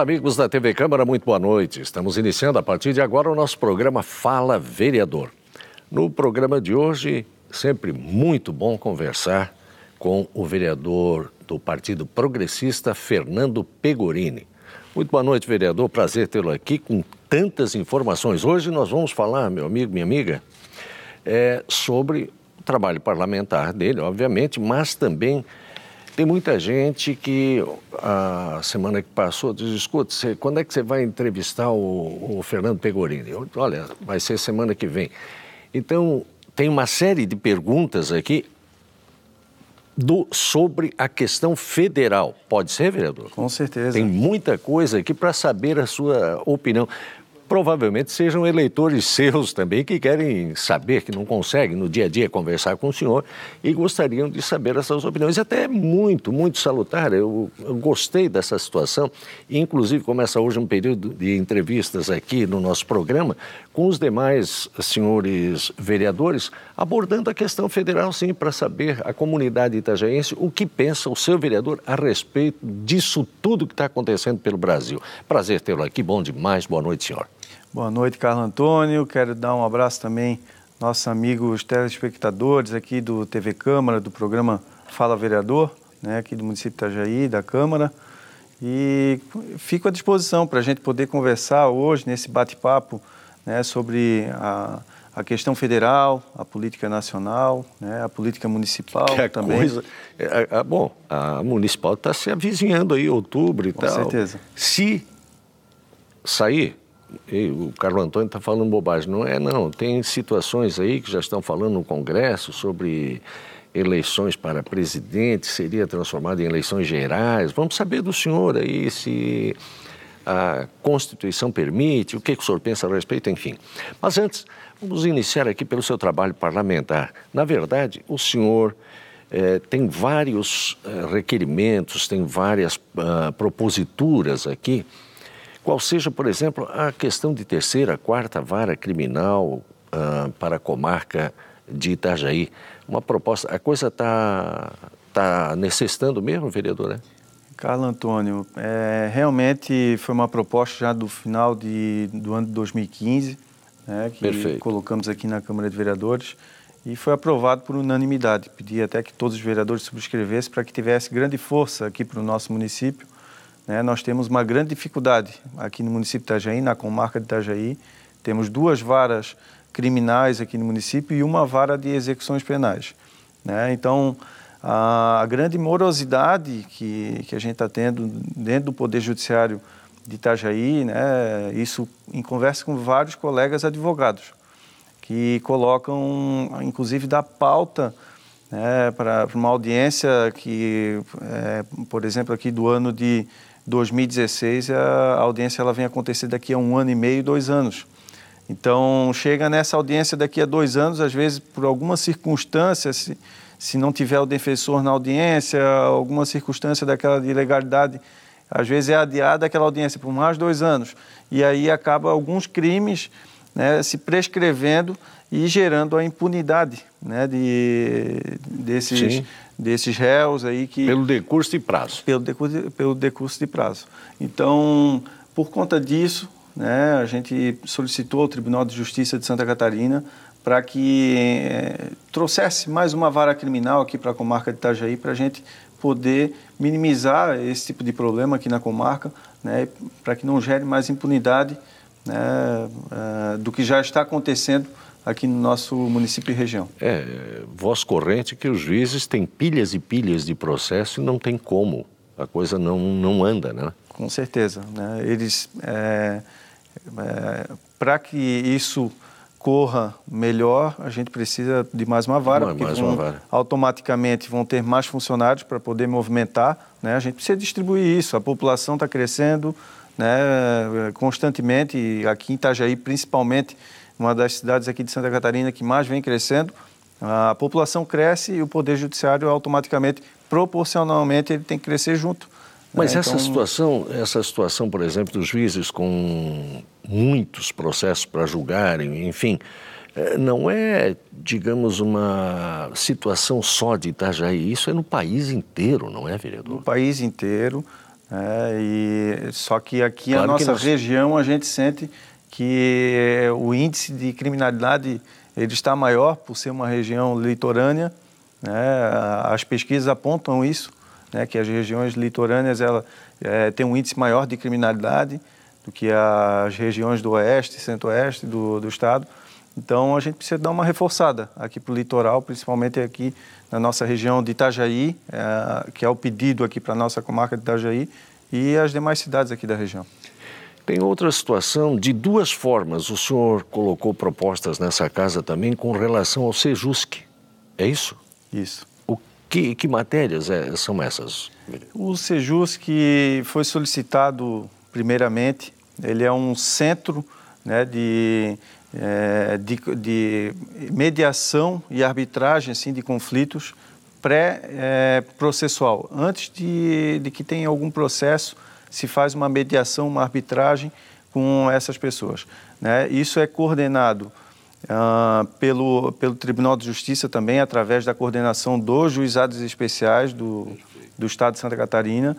Olá, amigos da TV Câmara, muito boa noite. Estamos iniciando a partir de agora o nosso programa Fala Vereador. No programa de hoje, sempre muito bom conversar com o vereador do Partido Progressista, Fernando Pegorini. Muito boa noite, vereador. Prazer tê-lo aqui com tantas informações. Hoje nós vamos falar, meu amigo, minha amiga, é, sobre o trabalho parlamentar dele, obviamente, mas também tem muita gente que a semana que passou diz, escuta, você, quando é que você vai entrevistar o, o Fernando Pegorini? Eu, olha, vai ser semana que vem. Então, tem uma série de perguntas aqui do, sobre a questão federal. Pode ser, vereador? Com certeza. Tem muita coisa aqui para saber a sua opinião provavelmente sejam eleitores seus também que querem saber, que não conseguem no dia a dia conversar com o senhor e gostariam de saber essas opiniões. Até é muito, muito salutar. Eu, eu gostei dessa situação e, inclusive, começa hoje um período de entrevistas aqui no nosso programa com os demais senhores vereadores, abordando a questão federal, sim, para saber a comunidade itajaense o que pensa o seu vereador a respeito disso tudo que está acontecendo pelo Brasil. Prazer tê-lo aqui, bom demais, boa noite, senhor. Boa noite, Carlos Antônio. Quero dar um abraço também nossos amigos telespectadores aqui do TV Câmara, do programa Fala Vereador, né, aqui do município de Itajaí, da Câmara. E fico à disposição para a gente poder conversar hoje nesse bate-papo né, sobre a, a questão federal, a política nacional, né, a política municipal que também. Coisa, é, é, bom, a municipal está se avizinhando aí, outubro e Com tal. Com certeza. Se sair o Carlos Antônio está falando bobagem. Não é, não. Tem situações aí que já estão falando no Congresso sobre eleições para presidente, seria transformado em eleições gerais. Vamos saber do senhor aí se a Constituição permite, o que, que o senhor pensa a respeito, enfim. Mas antes, vamos iniciar aqui pelo seu trabalho parlamentar. Na verdade, o senhor eh, tem vários eh, requerimentos, tem várias uh, proposituras aqui qual seja, por exemplo, a questão de terceira, quarta vara criminal uh, para a comarca de Itajaí. Uma proposta, a coisa está tá necessitando mesmo, vereador? Né? Carlos Antônio, é, realmente foi uma proposta já do final de, do ano de 2015, né, que Perfeito. colocamos aqui na Câmara de Vereadores e foi aprovado por unanimidade. Pedi até que todos os vereadores subscrevessem para que tivesse grande força aqui para o nosso município né? Nós temos uma grande dificuldade aqui no município de Itajaí, na comarca de Itajaí. Temos duas varas criminais aqui no município e uma vara de execuções penais. Né? Então, a, grande morosidade que, que a gente está tendo dentro do Poder Judiciário de Itajaí, né? isso em conversa com vários colegas advogados, que colocam, inclusive, da pauta né, para uma audiência que, é, por exemplo, aqui do ano de 2016, a audiência ela vem acontecer daqui a um ano e meio, dois anos. Então, chega nessa audiência daqui a dois anos, às vezes, por alguma circunstância, se, se não tiver o defensor na audiência, alguma circunstância daquela ilegalidade, às vezes é adiada aquela audiência por mais dois anos. E aí acaba alguns crimes né, se prescrevendo e gerando a impunidade né, de, desses, desses réus aí que... Pelo decurso de prazo. Pelo decurso, pelo decurso de prazo. Então, por conta disso, né, a gente solicitou ao Tribunal de Justiça de Santa Catarina para que é, trouxesse mais uma vara criminal aqui para a comarca de Itajaí para a gente poder minimizar esse tipo de problema aqui na comarca, né, para que não gere mais impunidade né, é, do que já está acontecendo aqui no nosso município e região. É, voz corrente que os juízes têm pilhas e pilhas de processo e não tem como, a coisa não, não anda, né? Com certeza, né? Eles, é, é, para que isso corra melhor, a gente precisa de mais uma vara, mais, porque vão, uma vara. automaticamente vão ter mais funcionários para poder movimentar, né? A gente precisa distribuir isso, a população está crescendo, né, constantemente, aqui em Itajaí principalmente, uma das cidades aqui de Santa Catarina que mais vem crescendo. A população cresce e o poder judiciário automaticamente, proporcionalmente, ele tem que crescer junto. Mas né? essa então... situação, essa situação, por exemplo, dos juízes com muitos processos para julgarem, enfim, eh, não é, digamos, uma situação só de Itajaí. Isso é no país inteiro, não é, vereador? No país inteiro. É, e, só que aqui claro a nossa região a gente sente que o índice de criminalidade ele está maior por ser uma região litorânea. Né? As pesquisas apontam isso, né? que as regiões litorâneas ela, é, têm um índice maior de criminalidade do que as regiões do oeste e centro-oeste do, do estado. Então a gente precisa dar uma reforçada aqui para o litoral, principalmente aqui na nossa região de Itajaí, é, que é o pedido aqui para a nossa comarca de Itajaí, e as demais cidades aqui da região. Tem outra situação, de duas formas. O senhor colocou propostas nessa casa também com relação ao Sejusc. É isso? Isso. O que, que matérias é, são essas? O Sejusc foi solicitado primeiramente, ele é um centro né, de, é, de, de, mediação e arbitragem assim, de conflitos pré-processual. É, Antes de, de que tenha algum processo se faz uma mediação, uma arbitragem com essas pessoas. Né? Isso é coordenado uh, pelo, pelo Tribunal de Justiça também, através da coordenação dos juizados especiais do, do Estado de Santa Catarina.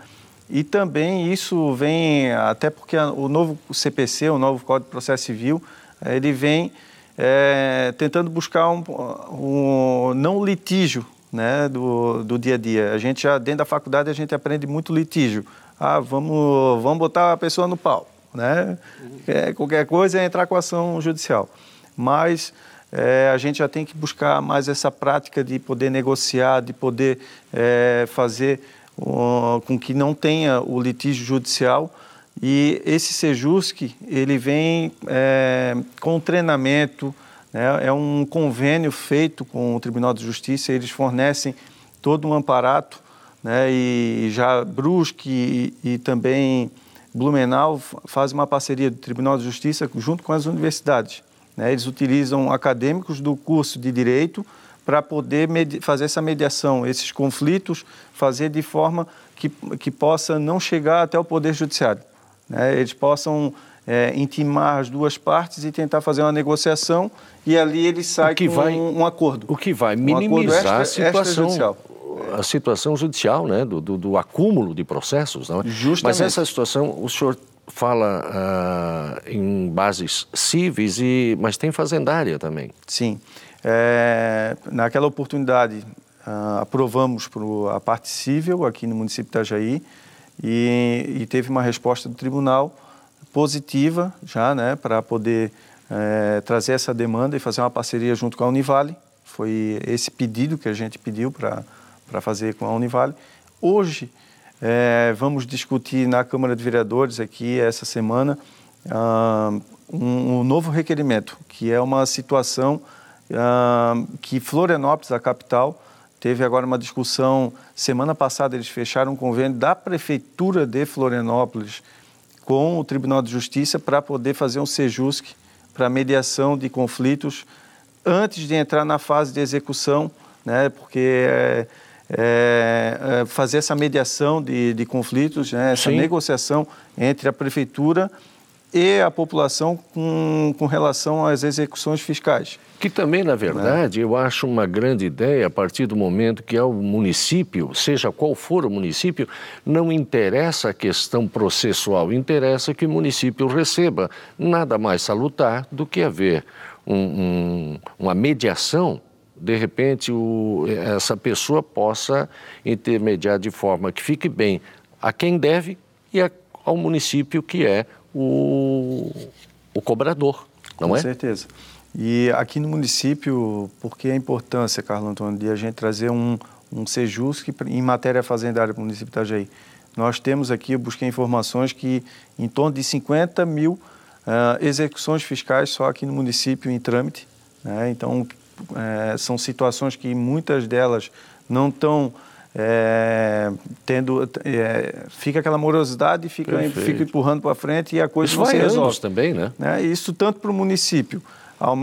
E também isso vem, até porque o novo CPC, o novo Código de Processo Civil, ele vem é, tentando buscar um, um, não litígio né, do, do dia a dia. A gente já, dentro da faculdade, a gente aprende muito litígio ah, vamos, vamos botar a pessoa no pau, né? É, qualquer coisa é entrar com ação judicial. Mas é, a gente já tem que buscar mais essa prática de poder negociar, de poder é, fazer com que não tenha o litígio judicial. E esse Sejusc, ele vem é, com treinamento, né? é um convênio feito com o Tribunal de Justiça, eles fornecem todo um aparato né? E já Brusque e, e também Blumenau fazem uma parceria do Tribunal de Justiça junto com as universidades. Né? Eles utilizam acadêmicos do curso de Direito para poder fazer essa mediação, esses conflitos, fazer de forma que, que possa não chegar até o Poder Judiciário. Né? Eles possam é, intimar as duas partes e tentar fazer uma negociação e ali ele sai com vai, um, um, acordo. O que vai minimizar um extra, a situação a situação judicial, né, do, do, do acúmulo de processos. Não é? Justamente. Mas essa situação, o senhor fala uh, em bases cíveis, e, mas tem fazendária também. Sim. É, naquela oportunidade, uh, aprovamos a parte civil aqui no município de Itajaí e, e teve uma resposta do tribunal positiva já, né, para poder é, trazer essa demanda e fazer uma parceria junto com a Univale. Foi esse pedido que a gente pediu para fazer com a Univale. Hoje, é, vamos discutir na Câmara de Vereadores aqui essa semana uh, um, um, novo requerimento, que é uma situação uh, que Florianópolis, a capital, teve agora uma discussão. Semana passada eles fecharam um convênio da Prefeitura de Florianópolis com o Tribunal de Justiça para poder fazer um sejusc para mediação de conflitos antes de entrar na fase de execução, né? Porque é, é, é, fazer essa mediação de, de conflitos, né, essa Sim. negociação entre a prefeitura e a população com, com relação às execuções fiscais. Que também, na verdade, né? eu acho uma grande ideia a partir do momento que ao município, seja qual for o município, não interessa a questão processual, interessa que o município receba. Nada mais salutar do que haver um, um, uma mediação de repente o, essa pessoa possa intermediar de forma que fique bem a quem deve e a, ao município que é o, o cobrador, não Com é? Com certeza. E aqui no município, por que a importância, Carlos Antônio, de a gente trazer um, um Sejusc em matéria fazendária para o município de Itajaí? Nós temos aqui, eu busquei informações que em torno de 50 mil uh, execuções fiscais só aqui no município em trâmite. Né? Então, é, são situações que muitas delas não estão é, tendo é, fica aquela morosidade fica fica empurrando para frente e a coisa isso não se resolve também né? né? isso tanto para o município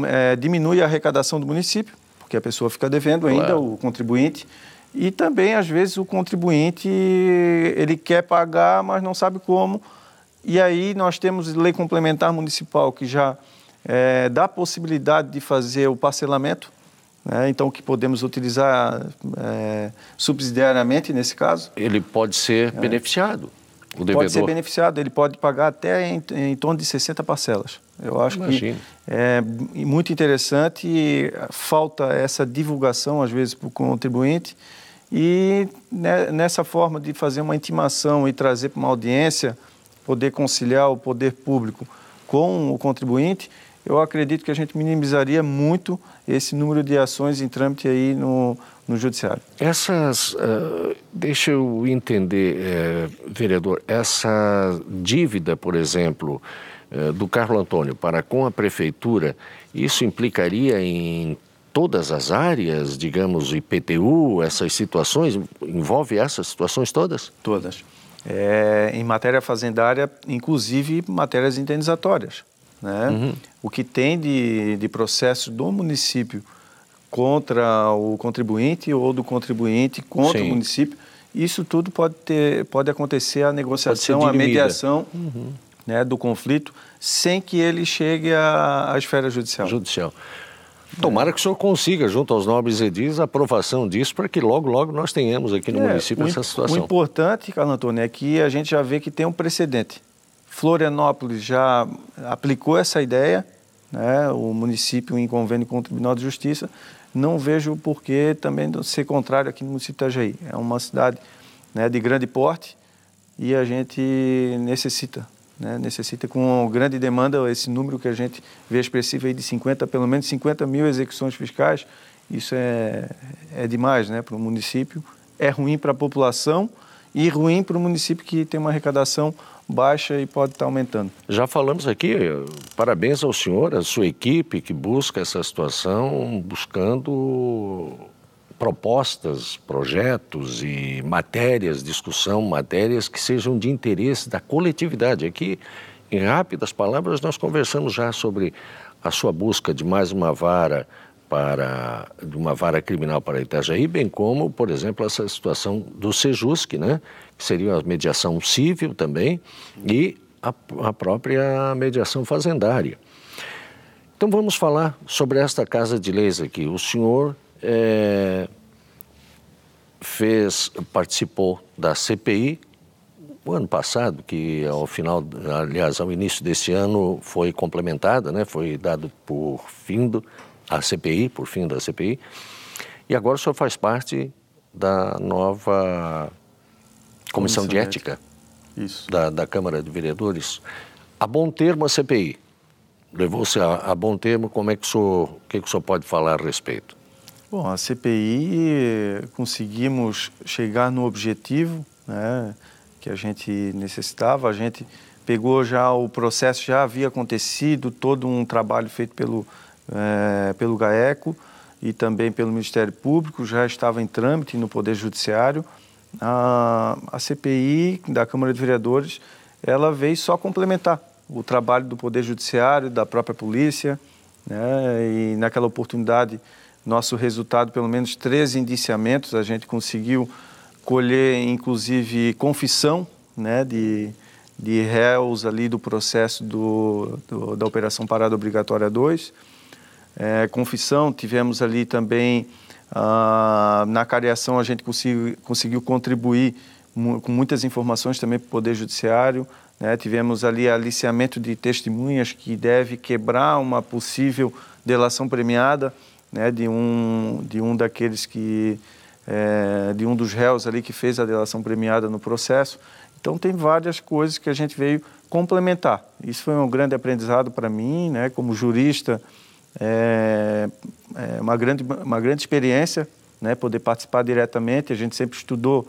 é, diminui a arrecadação do município porque a pessoa fica devendo ainda claro. o contribuinte e também às vezes o contribuinte ele quer pagar mas não sabe como e aí nós temos lei complementar municipal que já é, dá a possibilidade de fazer o parcelamento, né, então que podemos utilizar é, subsidiariamente nesse caso. Ele pode ser é. beneficiado. pode ser beneficiado, ele pode pagar até em, em torno de 60 parcelas. Eu acho Imagina. que é muito interessante e falta essa divulgação, às vezes, para o contribuinte. E né, nessa forma de fazer uma intimação e trazer para uma audiência, poder conciliar o poder público com o contribuinte, eu acredito que a gente minimizaria muito esse número de ações em trâmite aí no, no Judiciário. Essas, uh, deixa eu entender, uh, vereador, essa dívida, por exemplo, uh, do Carlos Antônio para com a Prefeitura, isso implicaria em todas as áreas, digamos, IPTU, essas situações, envolve essas situações todas? Todas. É, em matéria fazendária, inclusive matérias indenizatórias. Né? Uhum. O que tem de, de processo do município contra o contribuinte ou do contribuinte contra Sim. o município, isso tudo pode, ter, pode acontecer a negociação, a mediação uhum. né, do conflito, sem que ele chegue à, à esfera judicial. Judicial. Tomara que o senhor consiga, junto aos nobres edis, a aprovação disso para que logo, logo nós tenhamos aqui no é, município essa situação. O importante, Carlos Antônio, é que a gente já vê que tem um precedente. Florianópolis já aplicou essa ideia, né, o município em convênio com o Tribunal de Justiça, não vejo por que também ser contrário aqui no município de Itajaí. É uma cidade né, de grande porte e a gente necessita, né, necessita com grande demanda, esse número que a gente vê expressivo aí de 50, pelo menos 50 mil execuções fiscais, isso é, é demais né, para o município, é ruim para a população e ruim para o município que tem uma arrecadação baixa e pode estar aumentando. Já falamos aqui, parabéns ao senhor, à sua equipe que busca essa situação, buscando propostas, projetos e matérias, discussão, matérias que sejam de interesse da coletividade. Aqui, em rápidas palavras, nós conversamos já sobre a sua busca de mais uma vara para de uma vara criminal para Itajaí, bem como, por exemplo, essa situação do Sejusc, né, que seria a mediação civil também e a, a própria mediação fazendária. Então vamos falar sobre esta casa de leis aqui. O senhor é, fez, participou da CPI o ano passado, que ao final, aliás, ao início desse ano foi complementada, né? Foi dado por findo a CPI, por fim da CPI. E agora o senhor faz parte da nova Comissão, Comissão de Ética, Isso. Da, da Câmara de Vereadores. A bom termo a CPI. Levou-se a, a, bom termo, como é que o senhor, o que, que o senhor pode falar a respeito? Bom, a CPI conseguimos chegar no objetivo né, que a gente necessitava. A gente pegou já o processo, já havia acontecido todo um trabalho feito pelo é, pelo GAECO e também pelo Ministério Público, já estava em trâmite no Poder Judiciário. A, a CPI da Câmara de Vereadores, ela veio só complementar o trabalho do Poder Judiciário, da própria polícia, né? e naquela oportunidade, nosso resultado, pelo menos 13 indiciamentos, a gente conseguiu colher, inclusive, confissão né? de, de réus ali do processo do, do da Operação Parada Obrigatória 2, é, confissão, tivemos ali também ah, na cariação a gente conseguiu, conseguiu contribuir com muitas informações também para o Poder Judiciário. Né? Tivemos ali aliciamento de testemunhas que deve quebrar uma possível delação premiada né? de, um, de um daqueles que. É, de um dos réus ali que fez a delação premiada no processo. Então, tem várias coisas que a gente veio complementar. Isso foi um grande aprendizado para mim, né? como jurista é, é uma, grande, uma grande experiência né, poder participar diretamente. A gente sempre estudou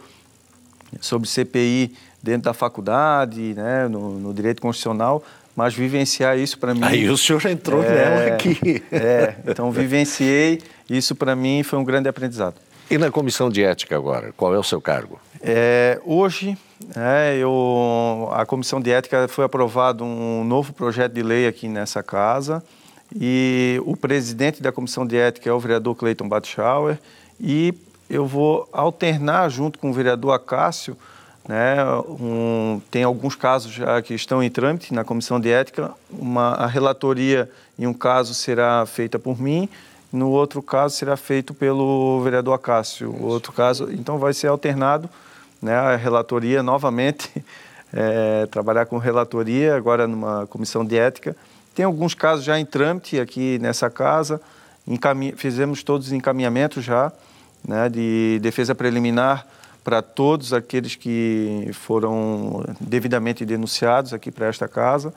sobre CPI dentro da faculdade, né, no, no direito constitucional, mas vivenciar isso para mim. Aí o senhor já entrou é, nela aqui. É, então vivenciei, isso para mim foi um grande aprendizado. E na comissão de ética agora, qual é o seu cargo? É, hoje, é, eu, a comissão de ética foi aprovado um novo projeto de lei aqui nessa casa e o presidente da comissão de ética é o vereador Cleiton Batschauer e eu vou alternar junto com o vereador Acácio, né, um, tem alguns casos já que estão em trâmite na comissão de ética, uma, a relatoria em um caso será feita por mim, no outro caso será feito pelo vereador Acácio, o outro caso, então vai ser alternado, né, a relatoria novamente é, trabalhar com relatoria, agora numa comissão de ética. Tem alguns casos já em trâmite aqui nessa casa, Encamin... fizemos todos os encaminhamentos já, né, de defesa preliminar para todos aqueles que foram devidamente denunciados aqui para esta casa.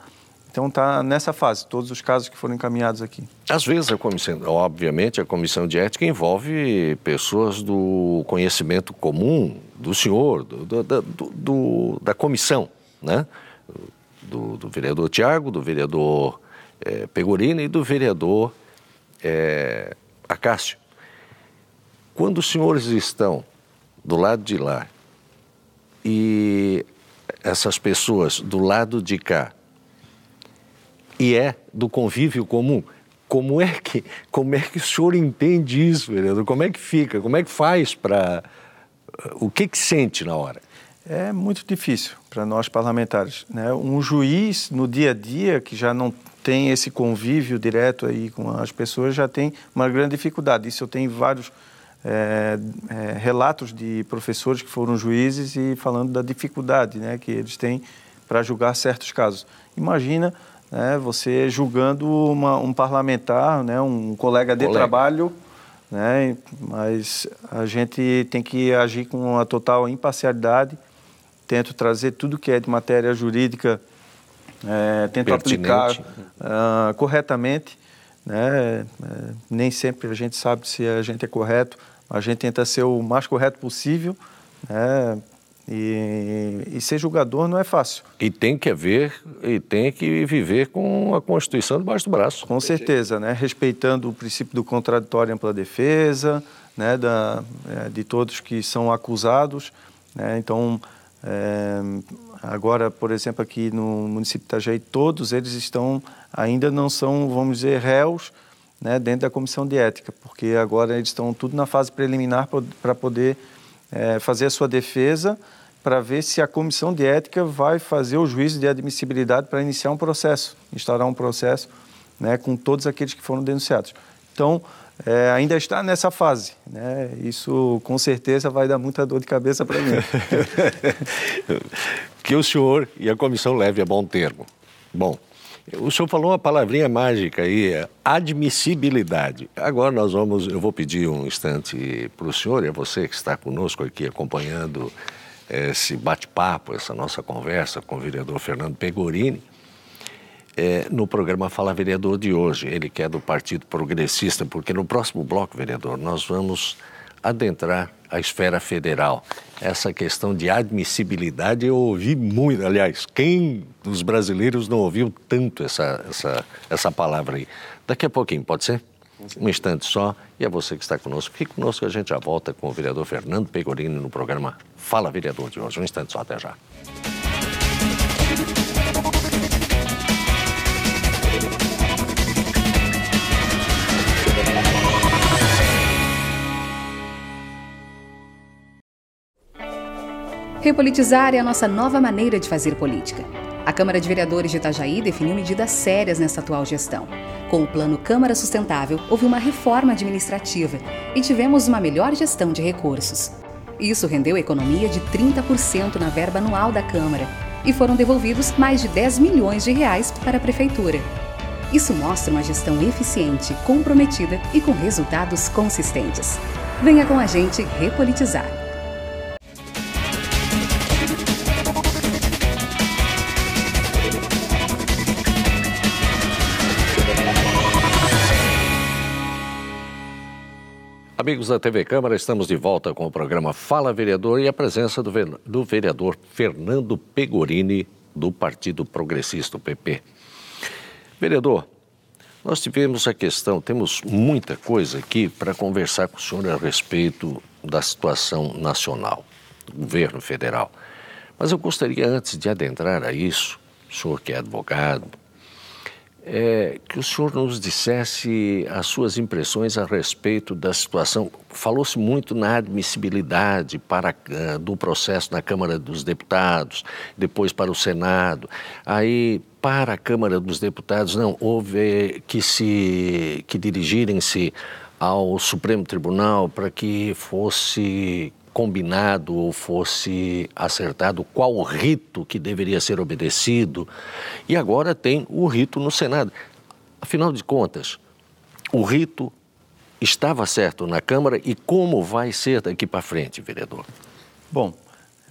Então está nessa fase, todos os casos que foram encaminhados aqui. Às vezes a comissão, obviamente, a comissão de ética envolve pessoas do conhecimento comum do senhor, do, do, do, da comissão, né? Do, vereador Tiago, do vereador é, Pegorini e do vereador é, Acácio. Quando os senhores estão do lado de lá e essas pessoas do lado de cá e é do convívio comum. Como é que, como é que o senhor entende isso, vereador? Como é que fica? Como é que faz para... O que que sente na hora? É muito difícil para nós parlamentares. Né? Um juiz, no dia a dia, que já não tem esse convívio direto aí com as pessoas, já tem uma grande dificuldade. Isso eu tenho vários é, é, relatos de professores que foram juízes e falando da dificuldade né, que eles têm para julgar certos casos. Imagina né, você julgando uma, um parlamentar, né, um colega de colega. trabalho, né, mas a gente tem que agir com a total imparcialidade, tento trazer tudo que é de matéria jurídica, é, tento Pertinente. aplicar uh, corretamente, né, é, nem sempre a gente sabe se a gente é correto, a gente tenta ser o mais correto possível, né, e, e, ser jogador não é fácil. E tem que haver, e tem que viver com a Constituição debaixo do braço. Com certeza, né? respeitando o princípio do contraditório e ampla defesa, né? da, é, de todos que são acusados. Né? Então, é, agora, por exemplo, aqui no município de Itajaí, todos eles estão, ainda não são, vamos dizer, réus né? dentro da comissão de ética, porque agora eles estão tudo na fase preliminar para poder é, fazer a sua defesa para ver se a comissão de ética vai fazer o juízo de admissibilidade para iniciar um processo, instaurar um processo né, com todos aqueles que foram denunciados. Então, é, ainda está nessa fase. Né? Isso, com certeza, vai dar muita dor de cabeça para mim. que o senhor e a comissão leve a bom termo. Bom, o senhor falou uma palavrinha mágica aí, é admissibilidade. Agora nós vamos, eu vou pedir um instante para o senhor e a você que está conosco aqui acompanhando esse bate-papo, essa nossa conversa com o vereador Fernando Pegorini, é, no programa Fala Vereador de hoje. Ele que é do Partido Progressista, porque no próximo bloco, vereador, nós vamos adentrar a esfera federal. Essa questão de admissibilidade eu ouvi muito. Aliás, quem dos brasileiros não ouviu tanto essa, essa, essa palavra aí? Daqui a pouquinho, pode ser? Um instante só. E a você que está conosco, fique conosco a gente já volta com o vereador Fernando Pegorini no programa Fala Vereador de hoje. Um instante só, até já. Repolitizar é a nossa nova maneira de fazer política. A Câmara de Vereadores de Itajaí definiu medidas sérias nessa atual gestão. Com o Plano Câmara Sustentável, houve uma reforma administrativa e tivemos uma melhor gestão de recursos. Isso rendeu economia de 30% na verba anual da Câmara e foram devolvidos mais de 10 milhões de reais para a Prefeitura. Isso mostra uma gestão eficiente, comprometida e com resultados consistentes. Venha com a gente repolitizar. Amigos da TV Câmara, estamos de volta com o programa Fala Vereador e a presença do, do vereador Fernando Pegorini, do Partido Progressista, o PP. Vereador, nós tivemos a questão, temos muita coisa aqui para conversar com o senhor a respeito da situação nacional, do governo federal. Mas eu gostaria, antes de adentrar a isso, o senhor que é advogado, é, que o senhor nos dissesse as suas impressões a respeito da situação. Falou-se muito na admissibilidade para, do processo na Câmara dos Deputados, depois para o Senado. Aí, para a Câmara dos Deputados, não, houve que se que dirigirem-se ao Supremo Tribunal para que fosse combinado ou fosse acertado qual o rito que deveria ser obedecido. E agora tem o rito no Senado. Afinal de contas, o rito estava certo na Câmara e como vai ser daqui para frente, vereador? Bom,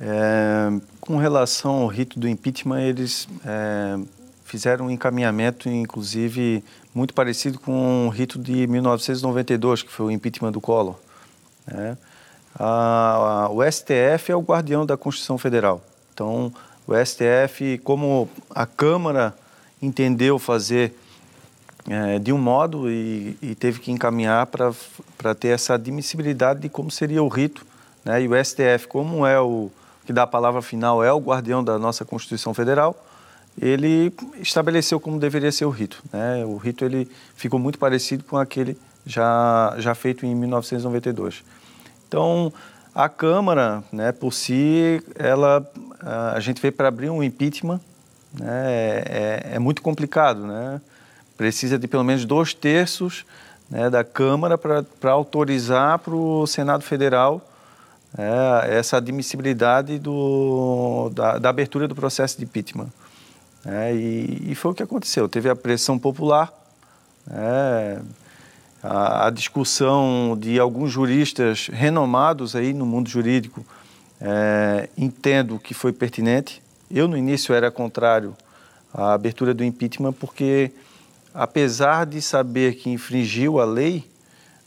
é, com relação ao rito do impeachment, eles é, fizeram um encaminhamento, inclusive, muito parecido com o rito de 1992, que foi o impeachment do Collor. Né? A, a, o STF é o guardião da Constituição Federal. Então, o STF, como a Câmara entendeu fazer é, de um modo e, e teve que encaminhar para ter essa admissibilidade de como seria o rito. Né? E o STF, como é o que dá a palavra final, é o guardião da nossa Constituição Federal, ele estabeleceu como deveria ser o rito. Né? O rito ele ficou muito parecido com aquele já, já feito em 1992. Então, a Câmara, né, por si, ela, a gente veio para abrir um impeachment, né, é, é, é muito complicado, né? precisa de pelo menos dois terços né, da Câmara para autorizar para o Senado Federal é, essa admissibilidade do, da, da, abertura do processo de impeachment. É, e, e, foi o que aconteceu. Teve a pressão popular, é, a, a, discussão de alguns juristas renomados aí no mundo jurídico, é, entendo que foi pertinente. Eu, no início, era contrário à abertura do impeachment, porque apesar de saber que infringiu a lei,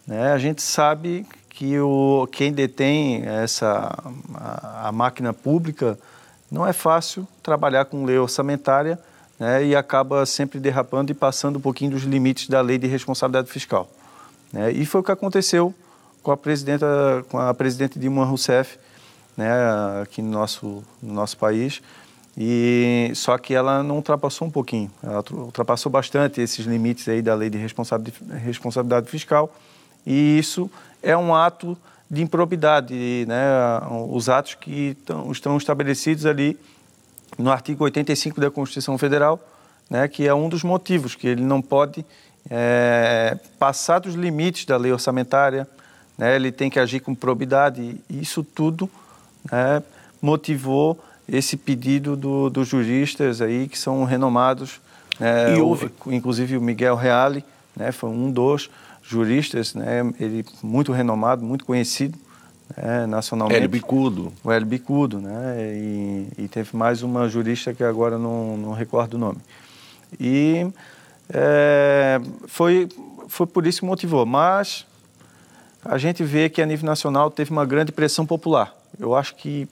né, a gente sabe que o, quem detém essa a, a, máquina pública não é fácil trabalhar com lei orçamentária né, e acaba sempre derrapando e passando um pouquinho dos limites da lei de responsabilidade fiscal. Né, e foi o que aconteceu com a presidenta, com a presidente Dilma Rousseff, né, aqui no nosso, no nosso país, e só que ela não ultrapassou um pouquinho, ela ultrapassou bastante esses limites aí da lei de responsabilidade fiscal e isso é um ato de improbidade, né? Os atos que estão estabelecidos ali no artigo 85 da Constituição Federal, né? Que é um dos motivos que ele não pode é, passar dos limites da lei orçamentária, né? Ele tem que agir com probidade. E isso tudo né, motivou esse pedido do, dos juristas aí que são renomados, né, e houve, inclusive o Miguel Reale, né, foi um dos juristas, né, ele muito renomado, muito conhecido né, nacionalmente. Hélio Bicudo. O Hélio Bicudo, né, e, e, teve mais uma jurista que agora não, não recordo o nome. E é, foi, foi por isso que motivou, mas a gente vê que a nível nacional teve uma grande pressão popular. Eu acho que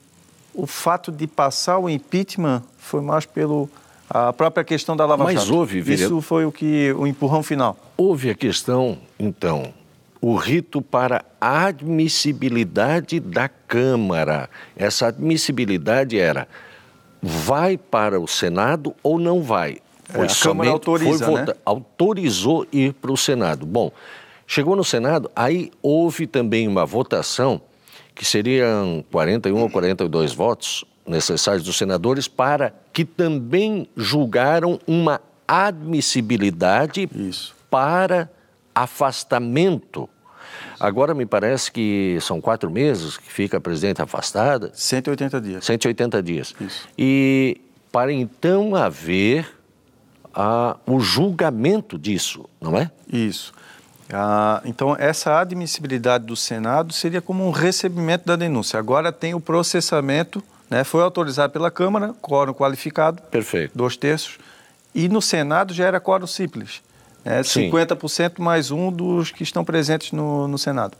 o fato de passar o impeachment foi mais pelo a própria questão da Lava Mas Jato. houve, vereador... Isso foi o que o empurrão final. Houve a questão, então, o rito para a admissibilidade da Câmara. Essa admissibilidade era vai para o Senado ou não vai? Foi é, a Câmara autoriza, foi né? autorizou ir para o Senado. Bom, chegou no Senado, aí houve também uma votação que seriam 41 ou 42 votos necessários dos senadores para que também julgaram uma admissibilidade Isso. para afastamento. Agora me parece que são quatro meses que fica a presidente afastada. 180 dias. 180 dias. Isso. E para então haver a, o julgamento disso, não é? Isso. Ah, então, essa admissibilidade do Senado seria como um recebimento da denúncia. Agora tem o processamento, né, foi autorizado pela Câmara, quórum qualificado, Perfeito. dois terços, e no Senado já era quórum simples, né, 50% mais um dos que estão presentes no, no Senado.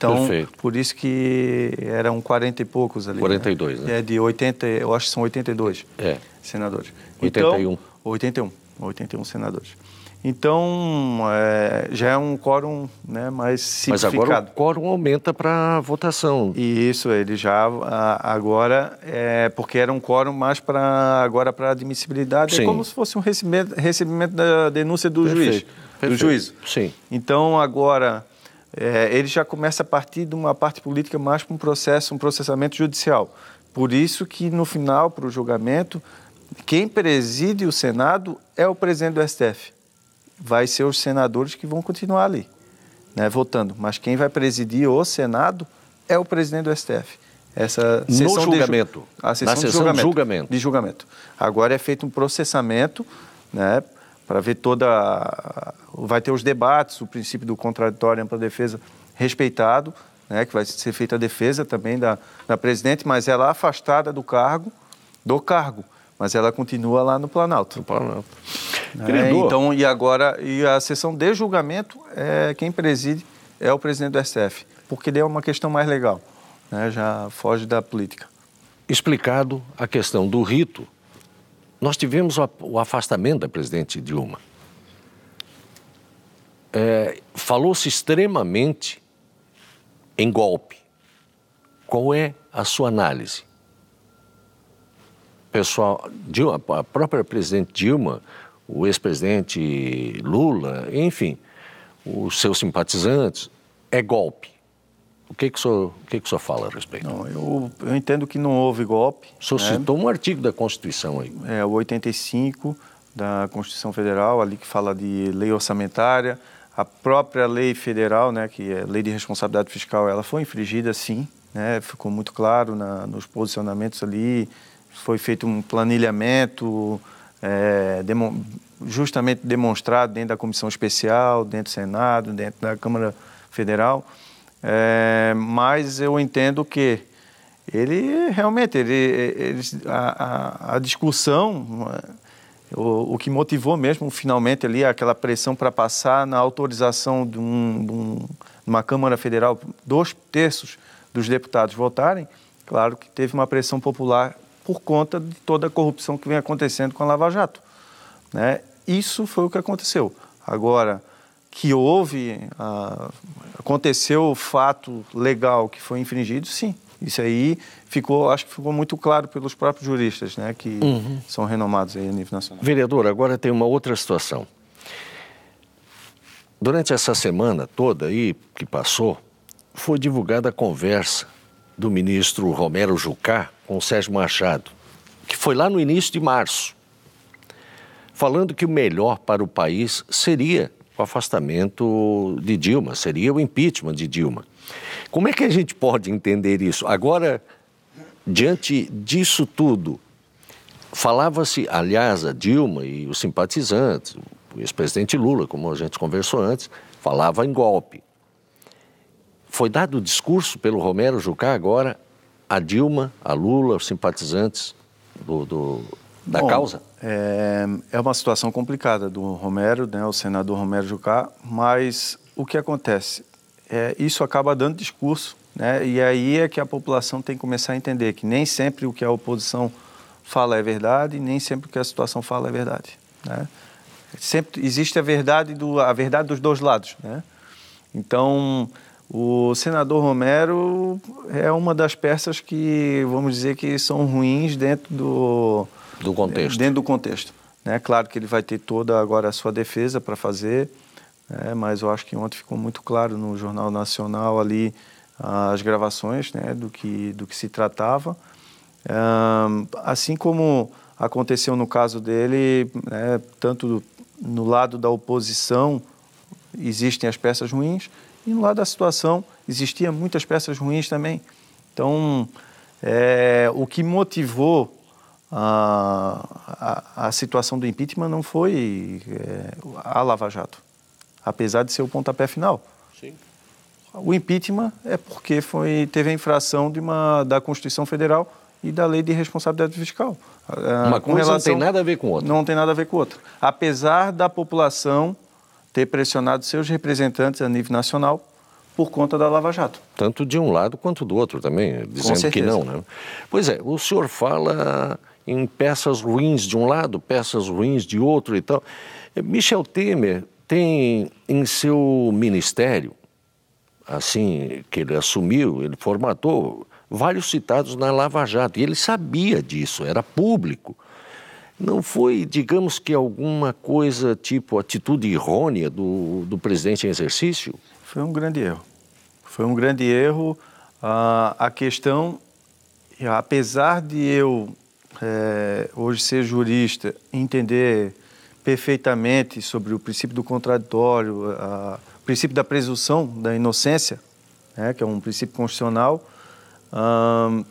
Então, Perfeito. por isso que eram 40 e poucos ali. 42, né? né? É de 80, eu acho que são 82 é. senadores. 81. Então, 81, 81 senadores. Então, é, já é um quórum né, mais simplificado. Mas agora o quórum aumenta para a votação. Isso, ele já agora, é, porque era um quórum mais para agora para admissibilidade, é Sim. é como se fosse um recebimento, recebimento da denúncia do Perfeito. juiz, Perfeito. do juízo. Sim. Então, agora, é, ele já começa a partir de uma parte política mais para um processo, um processamento judicial. Por isso que, no final, para o julgamento, quem preside o Senado é o presidente do STF vai ser os senadores que vão continuar ali, né, votando. Mas quem vai presidir o Senado é o presidente do STF. Essa sessão no julgamento. De, a sessão, Na sessão de, julgamento, de julgamento. De julgamento. Agora é feito um processamento, né, para ver toda. Vai ter os debates, o princípio do contraditório ampla defesa respeitado, né, que vai ser feita a defesa também da, da presidente, mas ela é afastada do cargo, do cargo, mas ela continua lá no Planalto. No Planalto. É, então, e agora, e a sessão de julgamento, é, quem preside é o presidente do STF, porque é uma questão mais legal, né, já foge da política. Explicado a questão do rito, nós tivemos o afastamento da presidente Dilma. É, Falou-se extremamente em golpe. Qual é a sua análise? Pessoal, Dilma, a própria presidente Dilma, o ex-presidente Lula, enfim, os seus simpatizantes, é golpe. O que, que, o, senhor, o que, que o senhor fala a respeito? Não, eu, eu entendo que não houve golpe. O senhor né? citou um artigo da Constituição aí. É, o 85 da Constituição Federal, ali que fala de lei orçamentária, a própria lei federal, né, que é lei de responsabilidade fiscal, ela foi infringida sim, né, ficou muito claro na, nos posicionamentos ali, foi feito um planilhamento é, demo, justamente demonstrado dentro da comissão especial, dentro do Senado, dentro da Câmara Federal, é, mas eu entendo que ele realmente, ele, ele a, a, a discussão o, o, que motivou mesmo, finalmente, ali aquela pressão para passar na autorização de, um, de um, uma Câmara Federal, dois terços dos deputados votarem, claro que teve uma pressão popular por conta de toda a corrupção que vem acontecendo com a Lava Jato. Né? Isso foi o que aconteceu. Agora, que houve, ah, aconteceu o fato legal que foi infringido, sim. Isso aí ficou, acho que ficou muito claro pelos próprios juristas, né, que uhum. são renomados aí a nível nacional. Vereador, agora tem uma outra situação. Durante essa semana toda aí que passou, foi divulgada a conversa do ministro Romero Jucá com o Sérgio Machado, que foi lá no início de março, falando que o melhor para o país seria o afastamento de Dilma, seria o impeachment de Dilma. Como é que a gente pode entender isso? Agora, diante disso tudo, falava-se, aliás, a Dilma e os simpatizantes, o ex-presidente Lula, como a gente conversou antes, falava em golpe. Foi dado o discurso pelo Romero Jucá agora a Dilma, a Lula, os simpatizantes do, do da Bom, causa? É, é uma situação complicada do Romero, né, o senador Romero Jucá, mas o que acontece? é, isso acaba dando discurso, né? E aí é que a população tem que começar a entender que nem sempre o que a oposição fala é verdade, nem sempre o que a situação fala é verdade, né? Sempre existe a verdade do a verdade dos dois lados, né? Então, o senador Romero é uma das peças que vamos dizer que são ruins dentro do do contexto. Dentro do contexto, né? Claro que ele vai ter toda agora a sua defesa para fazer é, mas eu acho que ontem ficou muito claro no Jornal Nacional ali as gravações né, do, que, do que se tratava. assim como aconteceu no caso dele, né, tanto no lado da oposição existem as peças ruins e no lado da situação existiam muitas peças ruins também. Então, é, o que motivou a, a, a, situação do impeachment não foi é, a Lava Jato apesar de ser o pontapé final. Sim. O impeachment é porque foi, teve a infração de uma, da Constituição Federal e da Lei de Responsabilidade Fiscal. Ah, uma coisa relação, não tem nada a ver com outra. Não tem nada a ver com outra. Apesar da população ter pressionado seus representantes a nível nacional por conta da Lava Jato. Tanto de um lado quanto do outro também, dizendo que não. Né? Pois é, o senhor fala em peças ruins de um lado, peças ruins de outro e tal. Michel Temer tem em seu ministério, assim que ele assumiu, ele formatou vários citados na Lava Jato, e ele sabia disso, era público. Não foi, digamos que, alguma coisa tipo atitude errônea do, do presidente em exercício? Foi um grande erro. Foi um grande erro. Ah, a questão, apesar de eu é, hoje ser jurista, entender perfeitamente sobre o princípio do contraditório, a, o princípio da presunção da inocência, né, que é um princípio constitucional. Hum,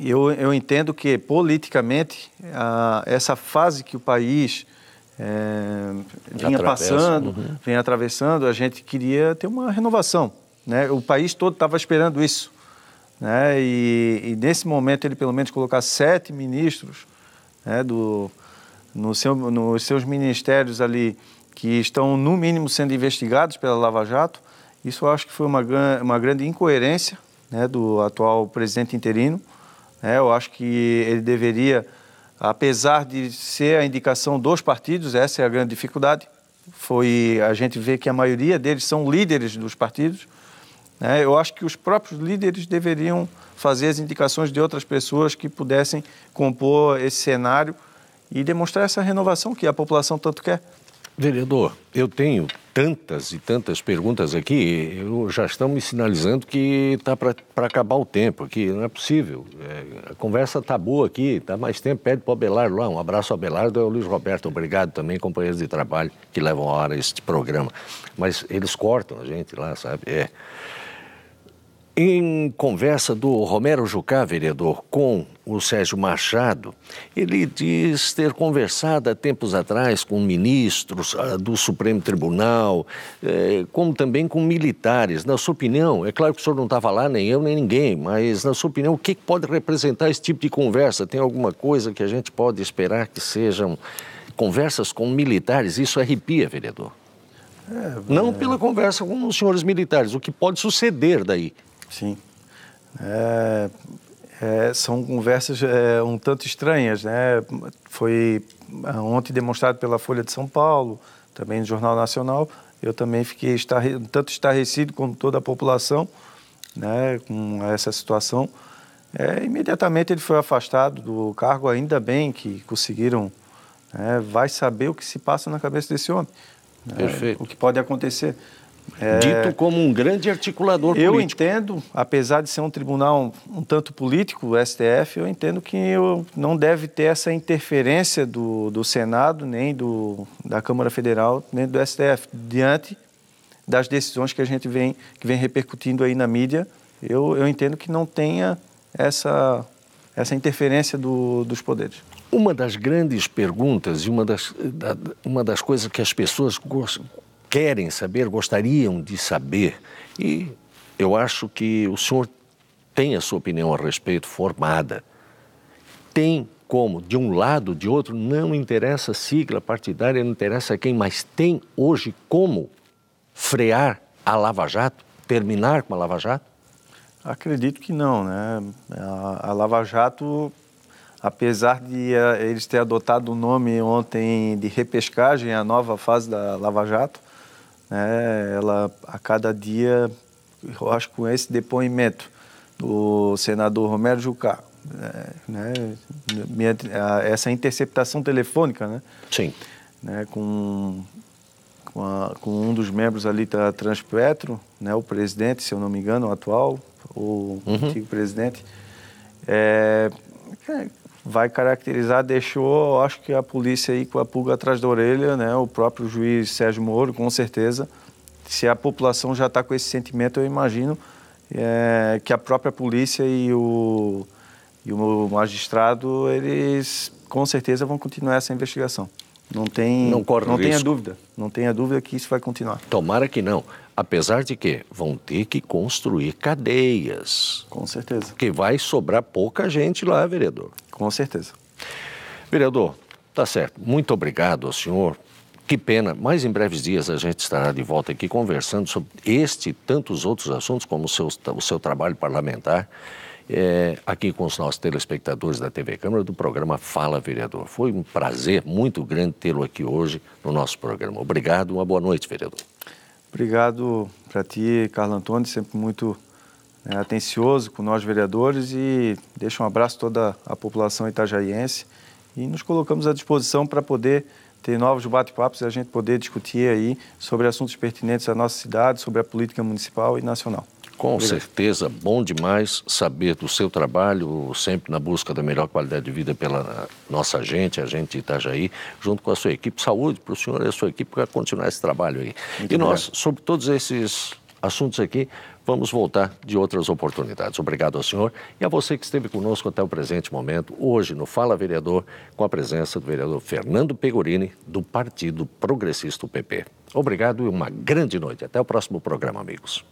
eu, eu entendo que, politicamente, a, essa fase que o país é, vinha Atravessa, passando, uhum. vem atravessando, a gente queria ter uma renovação. Né? O país todo estava esperando isso. Né? E, e, nesse momento ele pelo menos colocar sete ministros né, do, no seu, nos seus ministérios ali que estão no mínimo sendo investigados pela Lava Jato, isso eu acho que foi uma, uma grande incoerência né, do atual presidente interino. Né? Eu acho que ele deveria, apesar de ser a indicação dos partidos, essa é a grande dificuldade, foi a gente vê que a maioria deles são líderes dos partidos, né? Eu acho que os próprios líderes deveriam fazer as indicações de outras pessoas que pudessem compor esse cenário e demonstrar essa renovação que a população tanto quer. Vereador, eu tenho tantas e tantas perguntas aqui, eu já estão me sinalizando que está para acabar o tempo aqui, não é possível. É, a conversa está boa aqui, está mais tempo, pede para o Abelardo lá, um abraço ao Abelardo e ao Luiz Roberto, obrigado também, companheiros de trabalho que levam a hora este programa. Mas eles cortam a gente lá, sabe? É. Em conversa do Romero Jucá, vereador, com o Sérgio Machado, ele diz ter conversado há tempos atrás com ministros ah, do Supremo Tribunal, eh, como também com militares. Na sua opinião, é claro que o senhor não estava lá, nem eu, nem ninguém, mas na sua opinião, o que pode representar esse tipo de conversa? Tem alguma coisa que a gente pode esperar que sejam conversas com militares? Isso arrepia, vereador. É, não é... pela conversa com os senhores militares, o que pode suceder daí. Sim. É, é, são conversas é, um tanto estranhas, né? Foi é, ontem demonstrado pela Folha de São Paulo, também no Jornal Nacional. Eu também fiquei estarre, um tanto estarrecido com toda a população, né? Com essa situação. É, imediatamente ele foi afastado do cargo, ainda bem que conseguiram. Né? Vai saber o que se passa na cabeça desse homem. Né? Perfeito. O que pode acontecer. É, Dito como um grande articulador eu político. Eu entendo, apesar de ser um tribunal um, um, tanto político, o STF, eu entendo que eu não deve ter essa interferência do, do Senado, nem do, da Câmara Federal, nem do STF, diante das decisões que a gente vem, que vem repercutindo aí na mídia. Eu, eu entendo que não tenha essa, essa interferência do, dos poderes. Uma das grandes perguntas e uma das, uma das coisas que as pessoas querem saber, gostariam de saber. E eu acho que o senhor tem a sua opinião a respeito formada. Tem como, de um lado, de outro, não interessa a sigla partidária, não interessa quem, mas tem hoje como frear a Lava Jato, terminar com a Lava Jato? Acredito que não, né? A, a Lava Jato, apesar de uh, eles terem adotado o nome ontem de repescagem, a nova fase da Lava Jato, né, ela a cada dia, eu acho que com esse depoimento do senador Romero Jucá, né, minha, essa interceptação telefônica, né? Sim. Né, com, com, a, com, um dos membros ali da Transpetro, né, o presidente, se eu não me engano, o atual, o uhum. antigo presidente, é, vai caracterizar, deixou, acho que a polícia aí com a pulga atrás da orelha, né? O próprio juiz Sérgio Moro, com certeza. Se a população já está com esse sentimento, eu imagino é, que a própria polícia e o, e o magistrado, eles com certeza vão continuar essa investigação. Não tem, não, corre não tenha dúvida, não tenha dúvida que isso vai continuar. Tomara que não. Apesar de que vão ter que construir cadeias. Com certeza. Que vai sobrar pouca gente lá, vereador. Com certeza. Vereador, tá certo. Muito obrigado ao senhor. Que pena, mas em breves dias a gente estará de volta aqui conversando sobre este e tantos outros assuntos, como o seu, o seu trabalho parlamentar, é, aqui com os nossos telespectadores da TV Câmara do programa Fala Vereador. Foi um prazer muito grande tê-lo aqui hoje no nosso programa. Obrigado, uma boa noite, vereador. Obrigado para ti, Carlos Antônio, sempre muito né, atencioso com nós vereadores e deixa um abraço a toda a população itajaiense e nos colocamos à disposição para poder ter novos bate-papos e a gente poder discutir aí sobre assuntos pertinentes à nossa cidade, sobre a política municipal e nacional. Com Obrigado. certeza, bom demais saber do seu trabalho, sempre na busca da melhor qualidade de vida pela nossa gente, a gente de Itajaí, junto com a sua equipe. Saúde para o senhor e a sua equipe para continuar esse trabalho aí. Muito e nós, sobre todos esses assuntos aqui, vamos voltar de outras oportunidades. Obrigado ao senhor e a você que esteve conosco até o presente momento, hoje no Fala Vereador, com a presença do vereador Fernando Pegorini, do Partido Progressista PP. Obrigado e uma grande noite. Até o próximo programa, amigos.